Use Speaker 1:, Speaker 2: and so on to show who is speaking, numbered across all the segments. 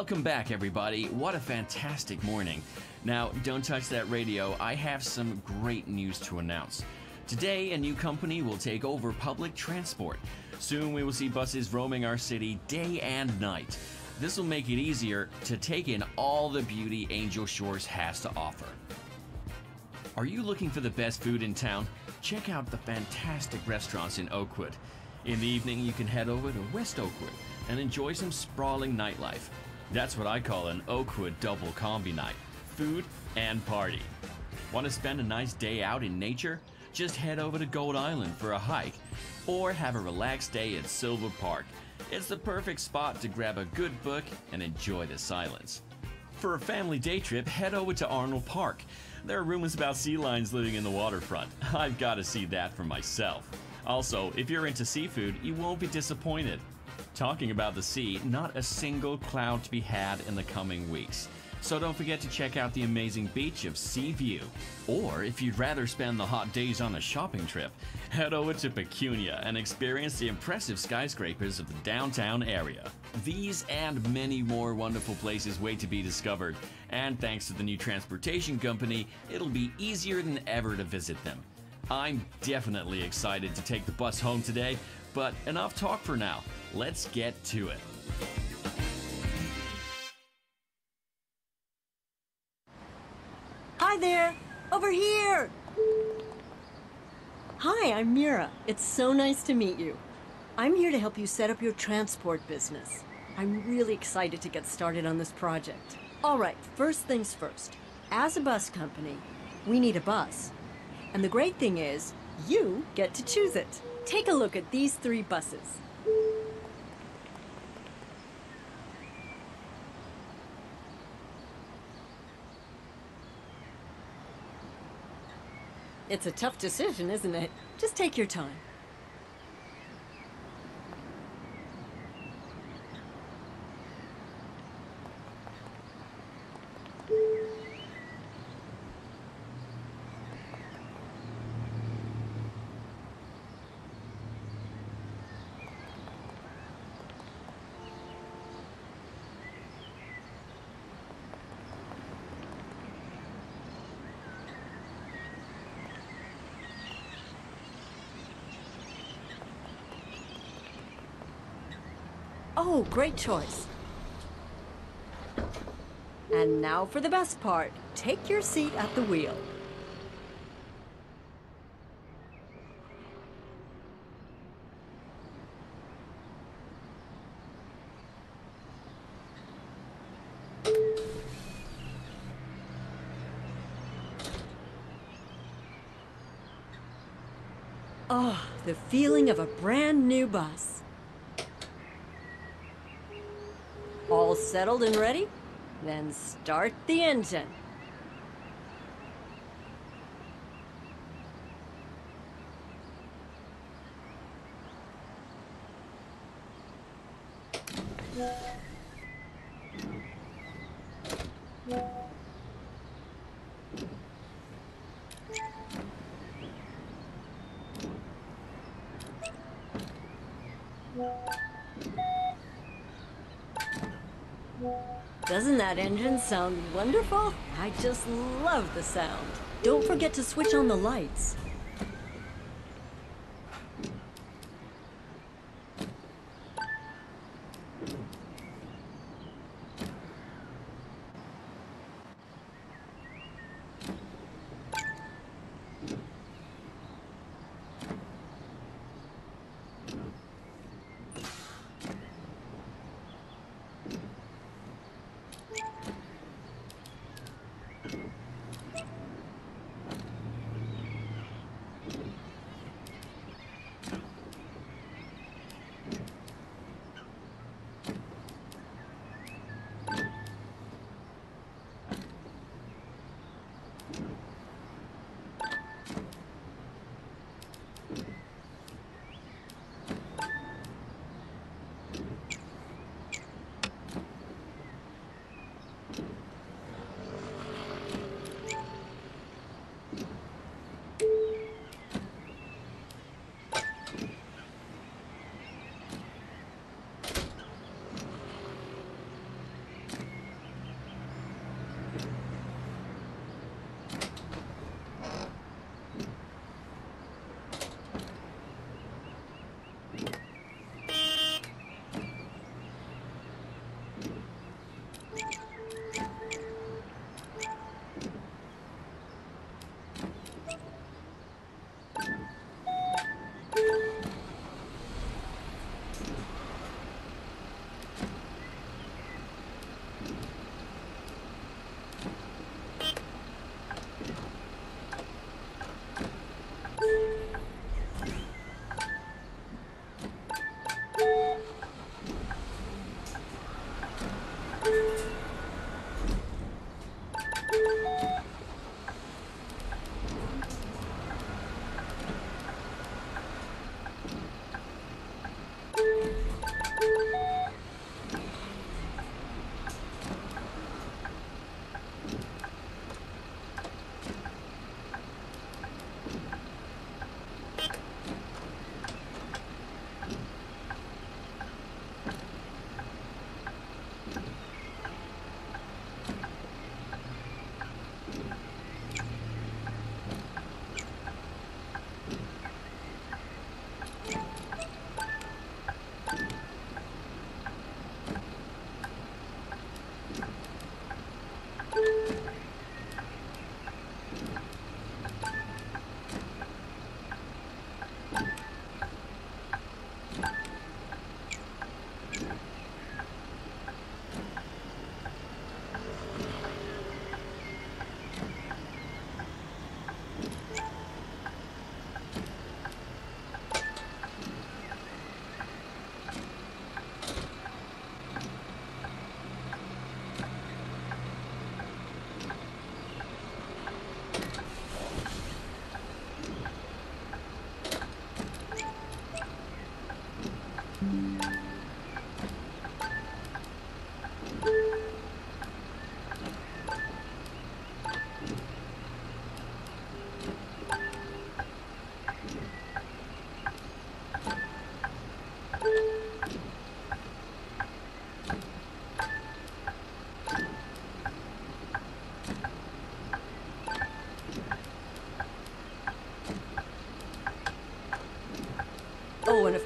Speaker 1: Welcome back, everybody. What a fantastic morning. Now, don't touch that radio. I have some great news to announce. Today, a new company will take over public transport. Soon, we will see buses roaming our city day and night. This will make it easier to take in all the beauty Angel Shores has to offer. Are you looking for the best food in town? Check out the fantastic restaurants in Oakwood. In the evening, you can head over to West Oakwood and enjoy some sprawling nightlife. That's what I call an Oakwood double combi night food and party. Want to spend a nice day out in nature? Just head over to Gold Island for a hike or have a relaxed day at Silver Park. It's the perfect spot to grab a good book and enjoy the silence. For a family day trip, head over to Arnold Park. There are rumors about sea lions living in the waterfront. I've got to see that for myself. Also, if you're into seafood, you won't be disappointed. Talking about the sea, not a single cloud to be had in the coming weeks. So don't forget to check out the amazing beach of Seaview. Or if you'd rather spend the hot days on a shopping trip, head over to Pecunia and experience the impressive skyscrapers of the downtown area. These and many more wonderful places wait to be discovered, and thanks to the new transportation company, it'll be easier than ever to visit them. I'm definitely excited to take the bus home today, but enough talk for now. Let's get to it.
Speaker 2: Hi there! Over here! Hi, I'm Mira. It's so nice to meet you. I'm here to help you set up your transport business. I'm really excited to get started on this project. All right, first things first. As a bus company, we need a bus. And the great thing is, you get to choose it. Take a look at these three buses. It's a tough decision, isn't it? Just take your time. Oh, great choice. And now for the best part. Take your seat at the wheel. Oh, the feeling of a brand new bus. All settled and ready? Then start the engine. That engine sound wonderful? I just love the sound. Don't forget to switch on the lights.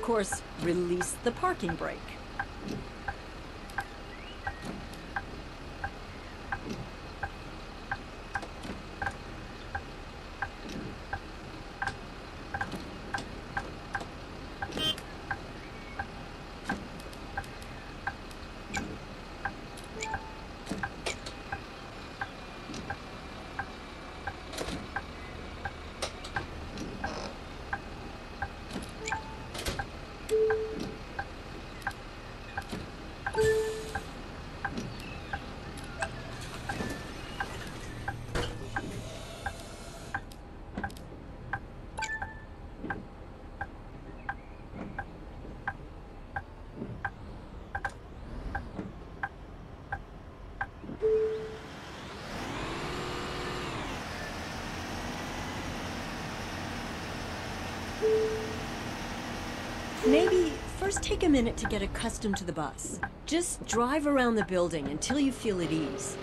Speaker 2: Of course, release the parking brake. Maybe first take a minute to get accustomed to the bus. Just drive around the building until you feel at ease.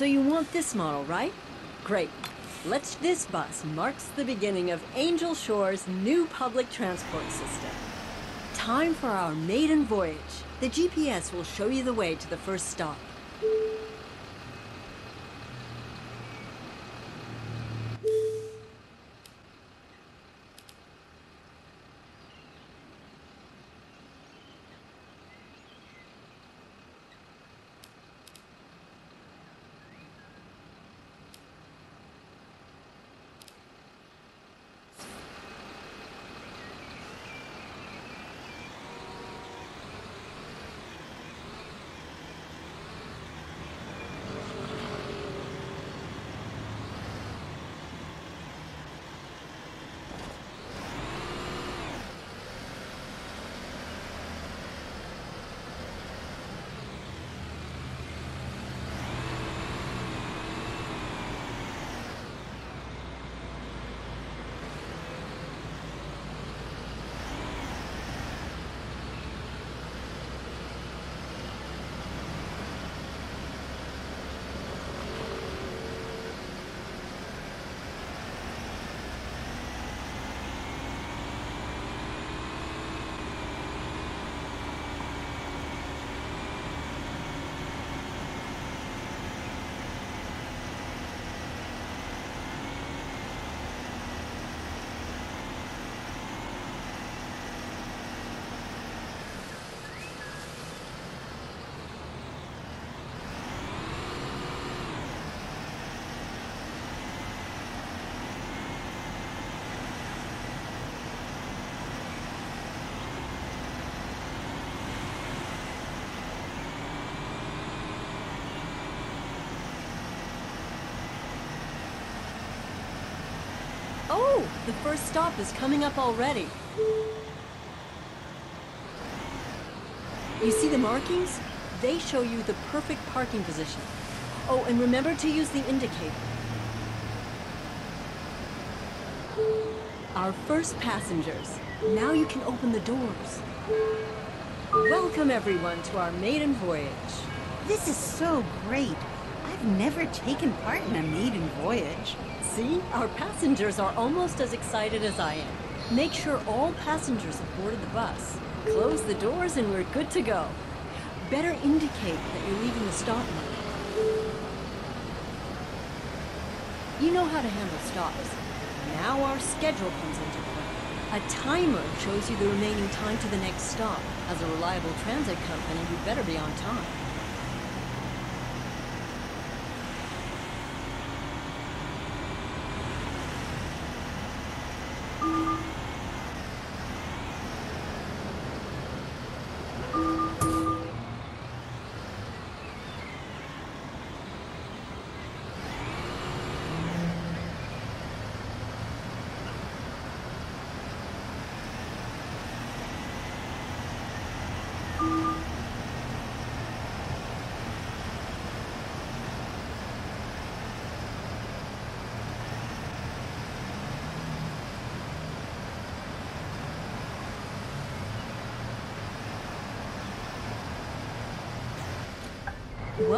Speaker 2: So you want this model, right? Great. Let's this bus marks the beginning of Angel Shore's new public transport system. Time for our maiden voyage. The GPS will show you the way to the first stop. Oh, the first stop is coming up already. You see the markings? They show you the perfect parking position. Oh, and remember to use the indicator. Our first passengers. Now you can open the doors. Welcome everyone to our maiden voyage.
Speaker 3: This is so great. I've never taken part in a maiden voyage.
Speaker 2: See, our passengers are almost as excited as I am. Make sure all passengers have boarded the bus. Close the doors and we're good to go. Better indicate that you're leaving the stop line. You know how to handle stops. Now our schedule comes into play. A timer shows you the remaining time to the next stop. As a reliable transit company, you better be on time.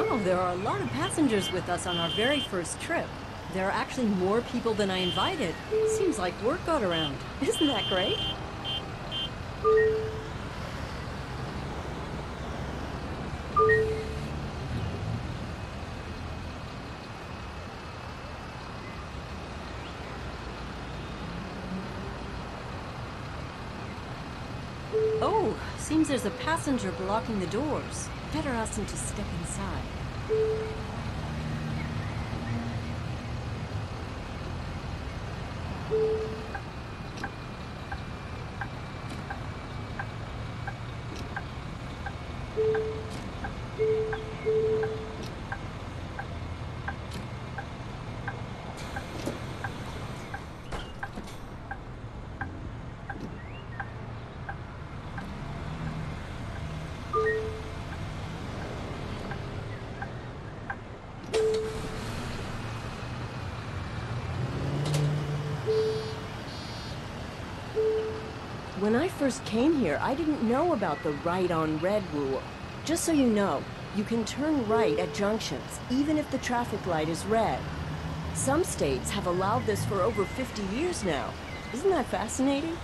Speaker 2: Wow, there are a lot of passengers with us on our very first trip. There are actually more people than I invited. Seems like word got around. Isn't that great? Oh, seems there's a passenger blocking the doors. Better ask him to step inside. When I first came here, I didn't know about the right on red rule. Just so you know, you can turn right at junctions, even if the traffic light is red. Some states have allowed this for over 50 years now. Isn't that fascinating?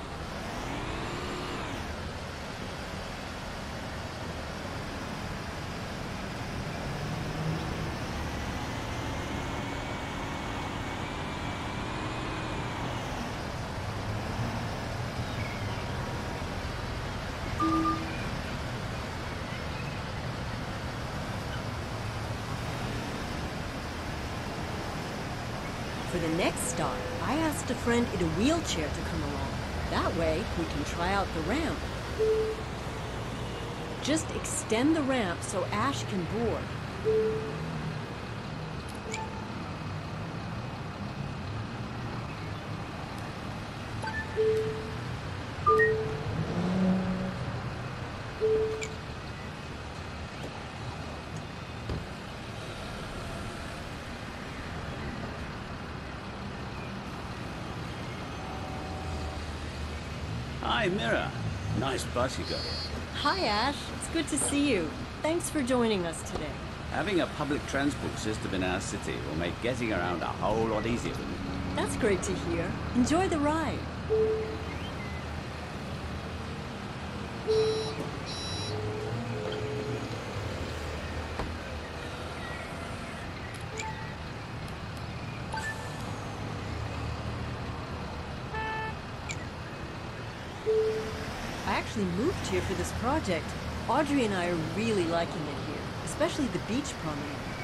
Speaker 2: Next stop, I asked a friend in a wheelchair to come along. That way, we can try out the ramp. Just extend the ramp so Ash can board.
Speaker 4: Hi, Mira. Nice bus you got.
Speaker 2: Hi, Ash. It's good to see you. Thanks for joining us today.
Speaker 4: Having a public transport system in our city will make getting around a whole lot easier.
Speaker 2: That's great to hear. Enjoy the ride. Actually moved here for this project. Audrey and I are really liking it here, especially the beach promenade.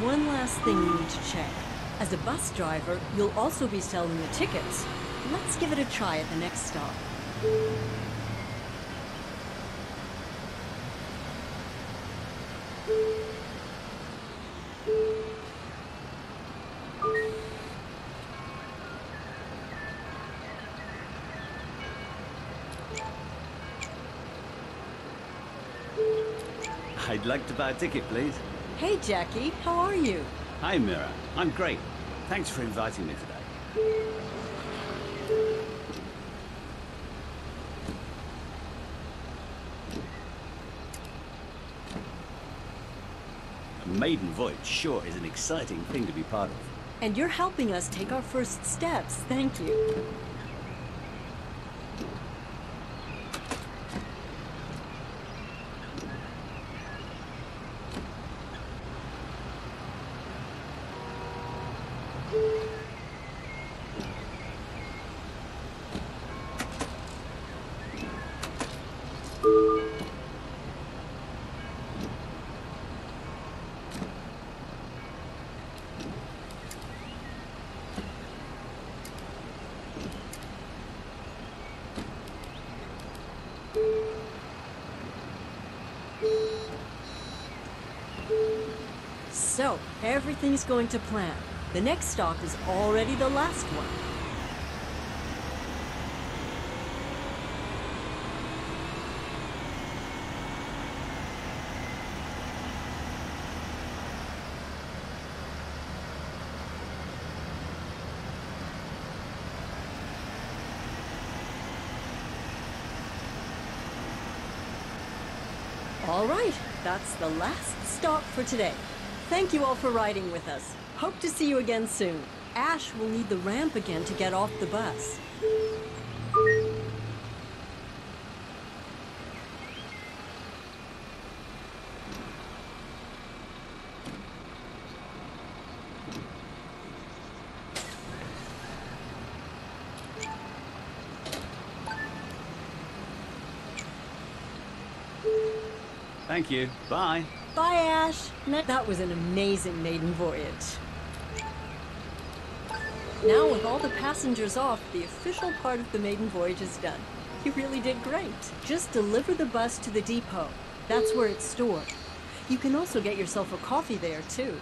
Speaker 2: One last thing you need to check. As a bus driver, you'll also be selling the tickets. Let's give it a try at the next stop.
Speaker 4: I'd like to buy a ticket, please.
Speaker 2: Hey, Jackie, how are you?
Speaker 4: Hi, Mira. I'm great. Thanks for inviting me today. A maiden voyage sure is an exciting thing to be part of.
Speaker 2: And you're helping us take our first steps. Thank you. everything's going to plan. The next stop is already the last one. All right, that's the last stop for today. Thank you all for riding with us. Hope to see you again soon. Ash will need the ramp again to get off the bus.
Speaker 4: Thank you. Bye.
Speaker 2: Bye, Ash. That was an amazing maiden voyage. Now, with all the passengers off, the official part of the maiden voyage is done. You really did great. Just deliver the bus to the depot. That's where it's stored. You can also get yourself a coffee there, too.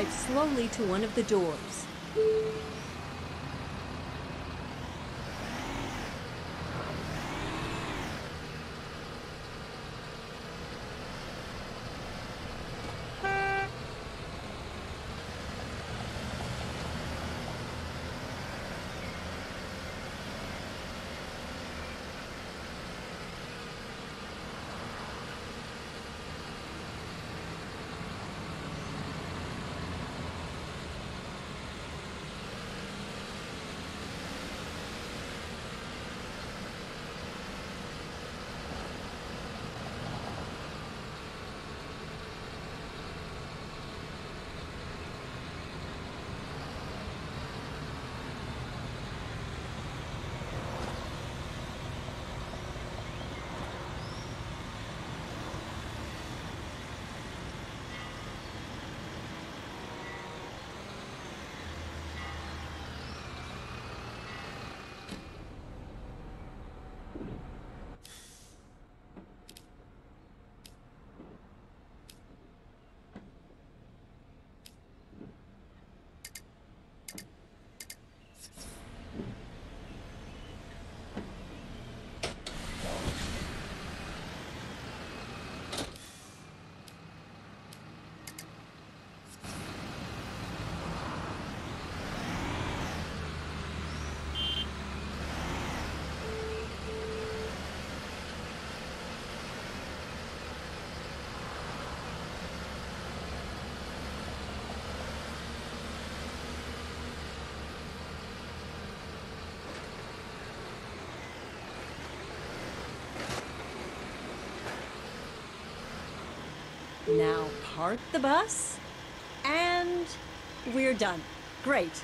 Speaker 2: Slowly to one of the doors. Now park the bus, and we're done. Great.